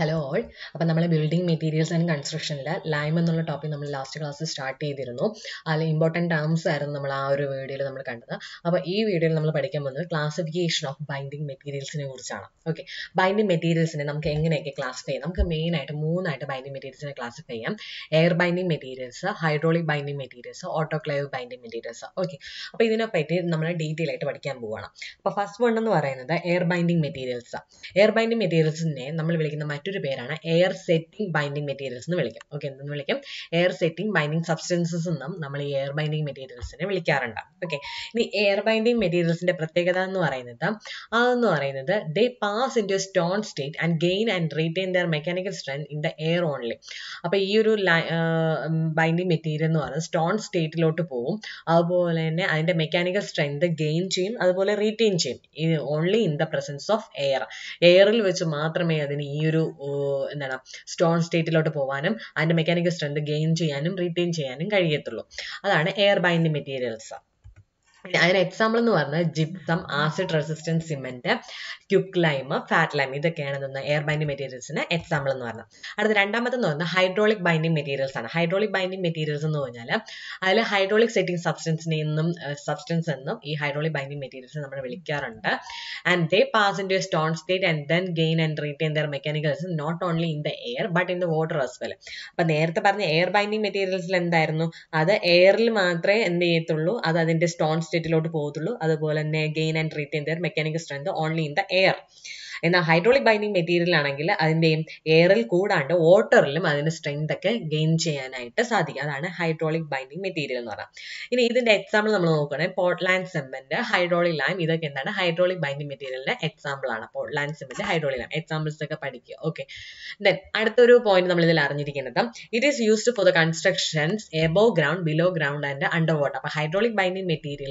Hello all അപ്പം നമ്മൾ building materials and കൺസ്ട്രക്ഷനിൽ ലൈം എന്നുള്ള ടോപ്പിക് നമ്മൾ ലാസ്റ്റ് ക്ലാസ് സ്റ്റാർട്ട് ചെയ്തിരുന്നു. അതിൽ ഇമ്പോർട്ടന്റ് ടേംസ് ആയിരുന്നു നമ്മൾ ആ ഒരു വീഡിയോയിൽ നമ്മൾ കണ്ടത്. അപ്പോൾ ഈ വീഡിയോയിൽ നമ്മൾ പഠിക്കാൻ പോകുന്നത് ക്ലാസിഫിക്കേഷൻ ഓഫ് ബൈൻഡിങ് മെറ്റീരിയൽസിനെ കുറിച്ചാണ്. ഓക്കെ ബൈൻഡിങ് മെറ്റീരിയൽസിനെ നമുക്ക് എങ്ങനെയൊക്കെ ക്ലാസിഫൈ ചെയ്യാം? നമുക്ക് മെയിനായിട്ട് മൂന്നായിട്ട് ബൈൻഡിങ് മെറ്റീരിയൽസിനെ ക്ലാസിഫൈ ചെയ്യാം. Air binding materials hydraulic binding materials autoclave binding materials okay അപ്പോൾ ഇതിനെ പറ്റി നമ്മൾ ഡീറ്റെയിൽ ആയിട്ട് പഠിക്കാൻ പോവുകയാണ് അപ്പോൾ ഫസ്റ്റ് വൺ എന്ന് പറയുന്നത് air binding materials air binding മെറ്റീരിയൽസിനെ നമ്മൾ വിളിക്കുന്ന മറ്റൊരു പേരാണ് എയർ സെറ്റിംഗ് ബൈൻഡിങ് മെറ്റീരിയൽസ് എന്ന് വിളിക്കും. ഓക്കെ എന്തെന്ന് വിളിക്കും. എയർ സെറ്റിംഗ് ബൈൻഡിങ് സബ്സ്റ്റൻസസ് എന്നും നമ്മൾ ഈ എയർ ബൈൻഡിങ് മെറ്റീരിയൽസിനെ വിളിക്കാറുണ്ട്. ഓക്കെ ഇനി എയർ ബൈൻഡിങ് മെറ്റീരിയൽസിന്റെ പ്രത്യേകത എന്ന് പറയുന്നത് അതെന്ന് പറയുന്നത് they pass into stone state and gain and retain their mechanical strength in the air only അപ്പൊ ഈ ഒരു ബൈൻഡിങ് മെറ്റീരിയൽ എന്ന് പറയുന്നത് സ്റ്റോൺ സ്റ്റേറ്റിലോട്ട് പോകും അതുപോലെ തന്നെ അതിന്റെ മെക്കാനിക്കൽ സ്ട്രെങ്ത് ഗെയിൻ ചെയ്യും അതുപോലെ റീറ്റെയിൻ ചെയ്യും. Only in the presence of air air വെച്ച് മാത്രമേ അതിന് ഈ ഒരു എന്താണ് സ്റ്റോൺ സ്റ്റേറ്റിലോട്ട് പോകാനും അതിന്റെ മെക്കാനിക്കൽ സ്ട്രെങ്ത് ഗെയിൻ ചെയ്യാനും റീറ്റെയിൻ ചെയ്യാനും കഴിയത്തുള്ളൂ. അതാണ് എയർ ബൈൻഡിങ് മെറ്റീരിയൽസ് അതിന് എക്സാമ്പിൾ എന്ന് പറഞ്ഞാൽ gypsum acid resistance cement quick lime fat lime ഇതൊക്കെയാണ് എന്തെന്ന് എയർ ബൈൻഡിങ് മെറ്റീരിയൽസിന് എക്സാമ്പിൾ എന്ന് പറഞ്ഞാൽ അടുത്ത രണ്ടാമത്തെന്ന് പറഞ്ഞാൽ ഹൈഡ്രോളിക് ബൈൻഡിങ് മെറ്റീരിയൽസ് ആണ്. ഹൈഡ്രോളിക് ബൈൻഡിങ് മെറ്റീരിയൽസ് എന്ന് പറഞ്ഞാൽ അതിൽ ഹൈഡ്രോളിക് സെറ്റിംഗ് സബ്സ്റ്റൻസിനെ എന്നും സബ്സ്റ്റൻസ് എന്നും ഈ ഹൈഡ്രോളിക് ബൈൻഡിങ് മെറ്റീരിയൽസ് നമ്മൾ വിളിക്കാറുണ്ട്. And they pass into stone state and then gain and retain their mechanicals not only in the air but in the water as well അപ്പൊ നേരത്തെ പറഞ്ഞ എയർ ബൈൻഡിങ് മെറ്റീരിയൽസിൽ എന്തായിരുന്നു? അത് എയറിൽ മാത്രമേ എന്ത് ചെയ്യത്തുള്ളൂ? അത് അതിന്റെ സ്റ്റോൺ സ്റ്റേറ്റിലോട്ട് പോകത്തുള്ളൂ. അതുപോലെ തന്നെ gain and retain their mechanical strength only in the air എന്നാൽ ഹൈഡ്രോളിക് ബൈൻഡിങ് മെറ്റീരിയൽ ആണെങ്കിൽ അതിന്റെയും എയറിൽ കൂടാണ്ട് വാട്ടറിലും അതിന് സ്ട്രെങ്ത് ഒക്കെ ഗെയിൻ ചെയ്യാനായിട്ട് സാധിക്കും. അതാണ് ഹൈഡ്രോളിക് ബൈൻഡിങ് മെറ്റീരിയൽ എന്ന് പറയുന്നത്. ഇനി ഇതിന്റെ എക്സാമ്പിൾ നമ്മൾ നോക്കുകയാണെങ്കിൽ പോർട്ട്ലാൻഡ് സെമ്മന്റ് ഹൈഡ്രോളിക് ലൈം ഇതൊക്കെ എന്താണ്? ഹൈഡ്രോളിക് ബൈൻഡിങ് മെറ്റീരിയലിന്റെ എക്സാമ്പിൾ ആണ്. Portland cement hydraulic lime examples ഒക്കെ പഠിക്കുക. ഓക്കെ ദെൻ അടുത്തൊരു പോയിന്റ് നമ്മൾ ഇതിൽ അറിഞ്ഞിരിക്കുന്നത് it is used for the constructions above ground below ground and under water അപ്പോൾ ഹൈഡ്രോളിക് ബൈൻഡിങ്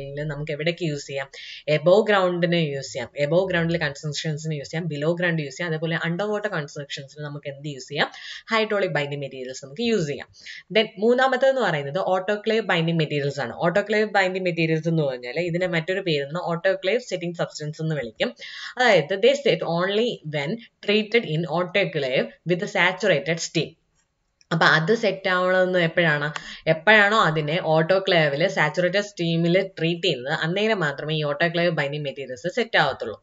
മെറ്റീരിയലിൽ നമുക്ക് എവിടേക്ക് യൂസ് ചെയ്യാം? എബോ ഗ്രൗണ്ടിന് യൂസ് ചെയ്യാം. എബോ ഗ്രൗണ്ടിൽ കൺസ്ട്രക്ഷൻസിന് യൂസ് ചെയ്യാം. ബിലോ ഗ്രൗണ്ട് യൂസ് ചെയ്യാം. അതേപോലെ അണ്ടർ വാട്ടർ കൺസ്ട്രക്ഷൻസിന് നമുക്ക് എന്ത് യൂസ് ചെയ്യാം? ഹൈഡ്രോളിക് ബൈൻഡിങ് മെറ്റീരിയൽസ് നമുക്ക് യൂസ് ചെയ്യാം. ദെൻ മൂന്നാമത്തേന്ന് പറയുന്നത് ഓട്ടോക്ലേവ് ബൈൻഡിങ് മെറ്റീരിയൽസ് ആണ്. ഓട്ടോക്ലേവ് ബൈൻഡിങ് മെറ്റീരിയൽസ് എന്ന് പറഞ്ഞാൽ ഇതിനെ മറ്റൊരു പേര് ഓട്ടോക്ലേവ് സെറ്റിംഗ് സബ്സ്റ്റൻസ് എന്ന് വിളിക്കും. അതായത് they set only when treated in autoclave with saturated steam അപ്പൊ അത് സെറ്റ് ആവണമെന്ന് എപ്പോഴാണ്? എപ്പോഴാണോ അതിനെ ഓട്ടോക്ലേവിൽ സാച്ചുറേറ്റഡ് സ്റ്റീമിൽ ട്രീറ്റ് ചെയ്യുന്നത്. അന്നേരം മാത്രമേ ഈ ഓട്ടോക്ലേവ് ബൈൻഡിങ് മെറ്റീരിയൽസ് സെറ്റ് ആവത്തുള്ളൂ.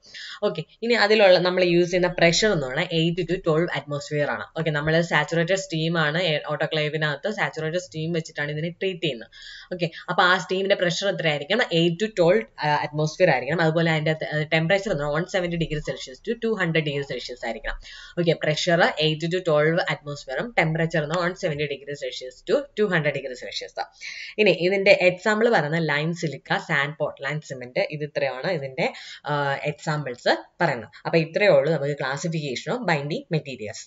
ഓക്കെ ഇനി അതിലുള്ള നമ്മൾ യൂസ് ചെയ്യുന്ന പ്രഷർ എന്ന് പറഞ്ഞാൽ എയ്റ്റ് ടു ട്വൽവ് അറ്റ്മോസ്ഫിയർ ആണ്. ഓക്കെ നമ്മൾ സാച്ചുറേറ്റഡ് സ്റ്റീം ആണ് ഓട്ടോക്ലേവിനകത്ത് സാച്ചുറേറ്റഡ് സ്റ്റീം വെച്ചിട്ടാണ് ഇതിനെ ട്രീറ്റ് ചെയ്യുന്നത്. ഓക്കെ അപ്പൊ ആ സ്റ്റീമിന്റെ പ്രഷർ എത്രയായിരിക്കണം? എയ്റ്റ് ടു ട്വൽവ് അറ്റ്മോസ്ഫിയർ ആയിരിക്കണം. അതുപോലെ അതിന്റെ ടെമ്പറേച്ചർ എന്ന് one seventy degree Celsius to two hundred degree Celsius ആയിരിക്കണം. Okay pressure eight to twelve അറ്റ്മോസ്ഫിയറും temperature എന്ന് one seventy degree Celsius to two hundred degree Celsius ഇനി ഇതിന്റെ എക്സാമ്പിൾ പറയുന്ന lime silica sand Portland cement ഇത് ഇത്രയാണ് ഇതിന്റെ examples പറയുന്നത്. അപ്പൊ ഇത്രയേ ഉള്ളൂ നമുക്ക് ക്ലാസിഫിക്കേഷൻ ഓഫ് ബൈൻഡിങ് മെറ്റീരിയൽസ്